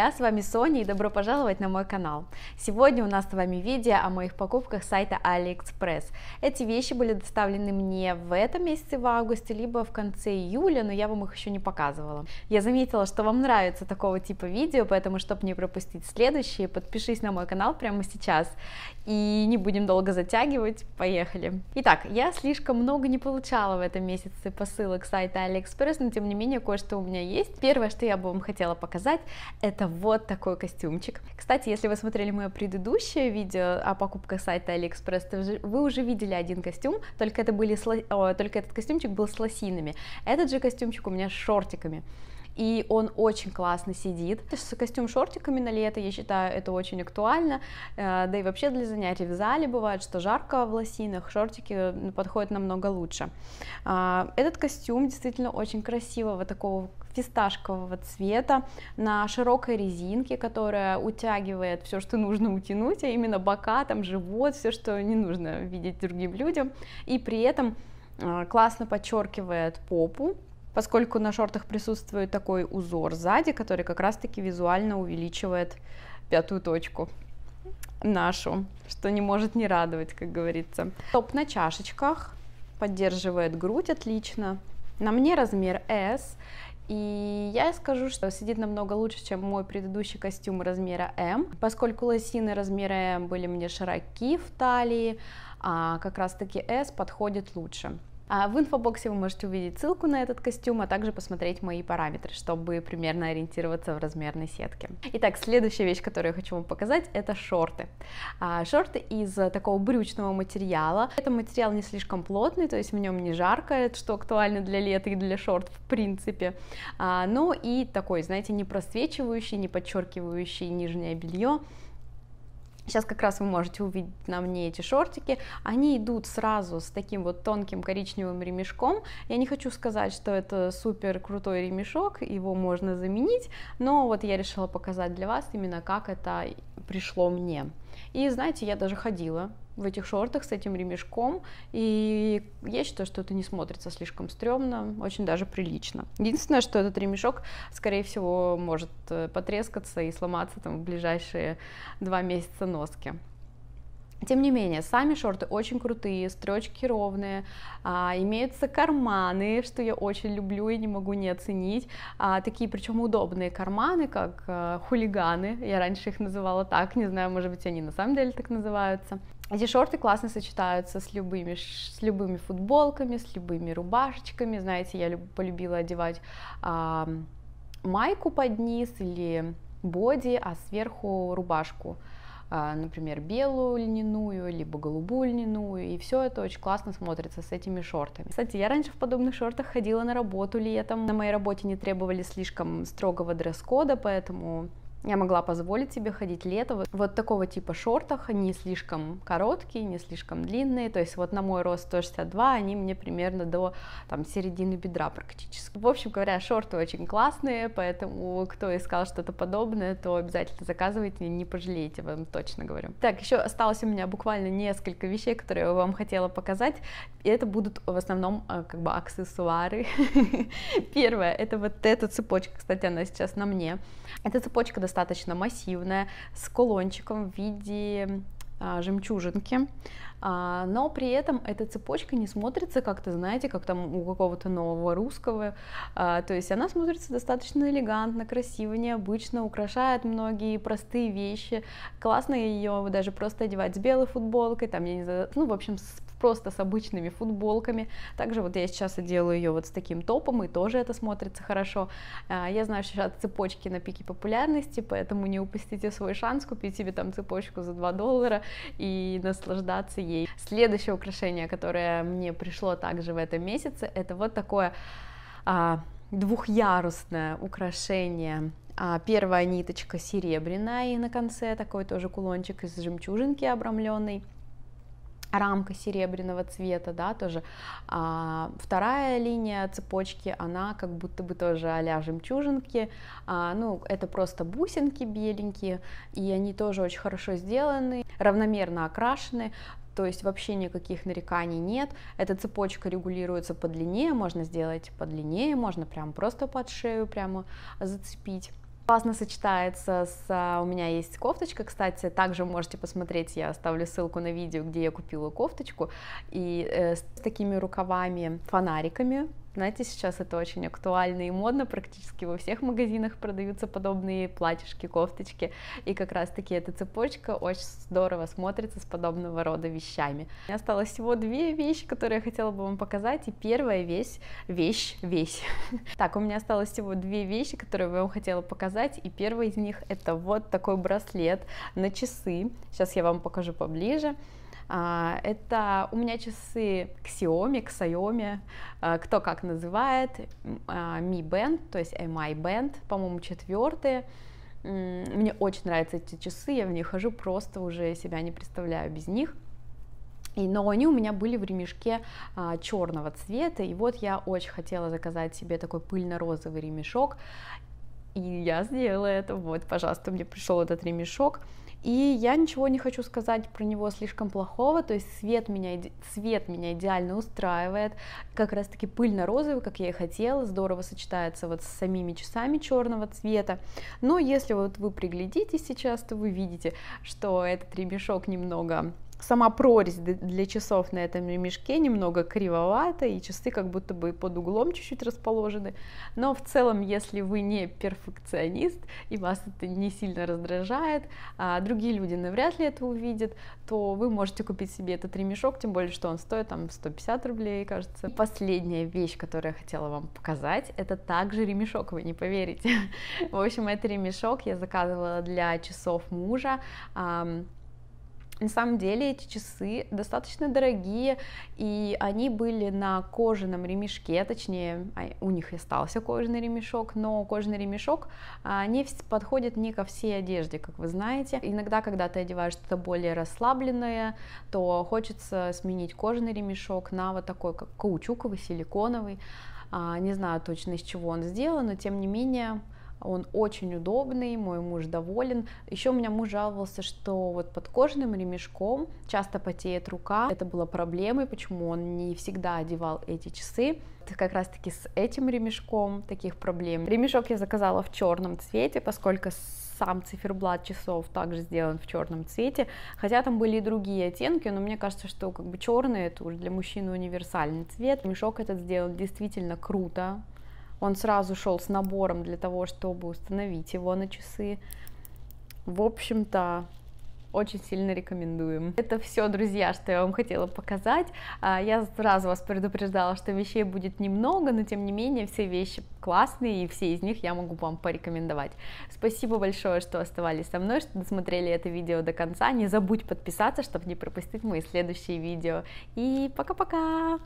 друзья, с вами Соня и добро пожаловать на мой канал. Сегодня у нас с вами видео о моих покупках сайта AliExpress. Эти вещи были доставлены мне в этом месяце, в августе, либо в конце июля, но я вам их еще не показывала. Я заметила, что вам нравится такого типа видео, поэтому, чтобы не пропустить следующие, подпишись на мой канал прямо сейчас и не будем долго затягивать, поехали. Итак, я слишком много не получала в этом месяце посылок сайта AliExpress, но тем не менее кое-что у меня есть. Первое, что я бы вам хотела показать, это вот такой костюмчик. Кстати, если вы смотрели мое предыдущее видео о покупках сайта AliExpress, то вы уже видели один костюм, только, это были, только этот костюмчик был с лосинами. Этот же костюмчик у меня с шортиками и он очень классно сидит. С костюм шортиками на лето, я считаю, это очень актуально, э, да и вообще для занятий в зале бывает, что жарко в лосинах, шортики подходят намного лучше. А, этот костюм действительно очень красивого такого фисташкового цвета на широкой резинке, которая утягивает все, что нужно утянуть, а именно бока, там живот, все, что не нужно видеть другим людям, и при этом э, классно подчеркивает попу, поскольку на шортах присутствует такой узор сзади, который как раз-таки визуально увеличивает пятую точку нашу, что не может не радовать, как говорится. Топ на чашечках, поддерживает грудь отлично. На мне размер S, и я скажу, что сидит намного лучше, чем мой предыдущий костюм размера М, поскольку лосины размера М были мне широки в талии, а как раз таки S подходит лучше. А в инфобоксе вы можете увидеть ссылку на этот костюм, а также посмотреть мои параметры, чтобы примерно ориентироваться в размерной сетке. Итак, следующая вещь, которую я хочу вам показать, это шорты. А, шорты из такого брючного материала. Это материал не слишком плотный, то есть в нем не жарко, что актуально для лета и для шорт в принципе, а, но и такой, знаете, не просвечивающий, не подчеркивающий нижнее белье, Сейчас как раз вы можете увидеть на мне эти шортики. Они идут сразу с таким вот тонким коричневым ремешком. Я не хочу сказать, что это супер крутой ремешок, его можно заменить, но вот я решила показать для вас именно как это пришло мне. И знаете, я даже ходила в этих шортах с этим ремешком, и я считаю, что это не смотрится слишком стрёмно, очень даже прилично. Единственное, что этот ремешок, скорее всего, может э, потрескаться и сломаться там в ближайшие два месяца носки. Тем не менее, сами шорты очень крутые, строчки ровные, а, имеются карманы, что я очень люблю и не могу не оценить. А, такие, причем удобные карманы, как а, хулиганы, я раньше их называла так, не знаю, может быть, они на самом деле так называются. Эти шорты классно сочетаются с любыми, с любыми футболками, с любыми рубашечками. Знаете, я люб, полюбила одевать а, майку под низ или боди, а сверху рубашку. А, например, белую льняную, либо голубую льняную, и все это очень классно смотрится с этими шортами. Кстати, я раньше в подобных шортах ходила на работу летом, на моей работе не требовали слишком строгого дресс-кода, поэтому я могла позволить себе ходить лето вот, такого типа шортах, не слишком короткие, не слишком длинные, то есть вот на мой рост 162, они мне примерно до там середины бедра практически. В общем говоря, шорты очень классные, поэтому кто искал что-то подобное, то обязательно заказывайте, не пожалеете, вам точно говорю. Так, еще осталось у меня буквально несколько вещей, которые я вам хотела показать, и это будут в основном э, как бы аксессуары. Первое, это вот эта цепочка, кстати, она сейчас на мне. Эта цепочка достаточно массивная, с кулончиком в виде а, жемчужинки, а, но при этом эта цепочка не смотрится как-то, знаете, как там у какого-то нового русского, а, то есть она смотрится достаточно элегантно, красиво, необычно, украшает многие простые вещи, классно ее даже просто одевать с белой футболкой, там, я не знаю, ну, в общем, с просто с обычными футболками. Также вот я сейчас делаю ее вот с таким топом, и тоже это смотрится хорошо. А, я знаю, что сейчас цепочки на пике популярности, поэтому не упустите свой шанс купить себе там цепочку за 2 доллара и наслаждаться ей. Следующее украшение, которое мне пришло также в этом месяце, это вот такое а, двухъярусное украшение а, Первая ниточка серебряная, и на конце такой тоже кулончик из жемчужинки обрамленный рамка серебряного цвета, да, тоже. А, вторая линия цепочки, она как будто бы тоже а жемчужинки, а, ну, это просто бусинки беленькие, и они тоже очень хорошо сделаны, равномерно окрашены, то есть вообще никаких нареканий нет. Эта цепочка регулируется по длине, можно сделать по длине, можно прям просто под шею прямо зацепить. Классно сочетается с... А, у меня есть кофточка, кстати, также можете посмотреть, я оставлю ссылку на видео, где я купила кофточку, и э, с такими рукавами, фонариками, знаете, сейчас это очень актуально и модно, практически во всех магазинах продаются подобные платьишки, кофточки, и как раз-таки эта цепочка очень здорово смотрится с подобного рода вещами. У меня осталось всего две вещи, которые я хотела бы вам показать, и первая вещь, вещь, вещь. Так, у меня осталось всего две вещи, которые я вам хотела показать, и первая из них это вот такой браслет на часы, сейчас я вам покажу поближе. А, это у меня часы Xiaomi, Xiaomi, а, кто как называет, а, Mi Band, то есть MI Band, по-моему, четвертые. Мне очень нравятся эти часы, я в них хожу, просто уже себя не представляю без них. Но они у меня были в ремешке черного цвета, и вот я очень хотела заказать себе такой пыльно-розовый ремешок, и я сделала это, вот, пожалуйста, мне пришел этот ремешок, и я ничего не хочу сказать про него слишком плохого, то есть цвет меня, цвет меня идеально устраивает, как раз таки пыльно-розовый, как я и хотела, здорово сочетается вот с самими часами черного цвета, но если вот вы приглядитесь сейчас, то вы видите, что этот ремешок немного сама прорезь для часов на этом ремешке немного кривовата, и часы как будто бы под углом чуть-чуть расположены. Но в целом, если вы не перфекционист, и вас это не сильно раздражает, а другие люди навряд ли это увидят, то вы можете купить себе этот ремешок, тем более, что он стоит там 150 рублей, кажется. Последняя вещь, которую я хотела вам показать, это также ремешок, вы не поверите. В общем, это ремешок я заказывала для часов мужа, на самом деле эти часы достаточно дорогие, и они были на кожаном ремешке, точнее, у них остался кожаный ремешок, но кожаный ремешок а, не подходит не ко всей одежде, как вы знаете. Иногда, когда ты одеваешь что-то более расслабленное, то хочется сменить кожаный ремешок на вот такой, как каучуковый, силиконовый. А, не знаю точно из чего он сделан, но тем не менее он очень удобный, мой муж доволен. Еще у меня муж жаловался, что вот под кожаным ремешком часто потеет рука. Это было проблемой, почему он не всегда одевал эти часы. Как раз таки с этим ремешком таких проблем. Ремешок я заказала в черном цвете, поскольку сам циферблат часов также сделан в черном цвете, хотя там были и другие оттенки, но мне кажется, что как бы черный это уже для мужчины универсальный цвет. Мешок этот сделан действительно круто, он сразу шел с набором для того, чтобы установить его на часы. В общем-то, очень сильно рекомендуем. Это все, друзья, что я вам хотела показать. А, я сразу вас предупреждала, что вещей будет немного, но тем не менее все вещи классные, и все из них я могу вам порекомендовать. Спасибо большое, что оставались со мной, что досмотрели это видео до конца. Не забудь подписаться, чтобы не пропустить мои следующие видео. И пока-пока!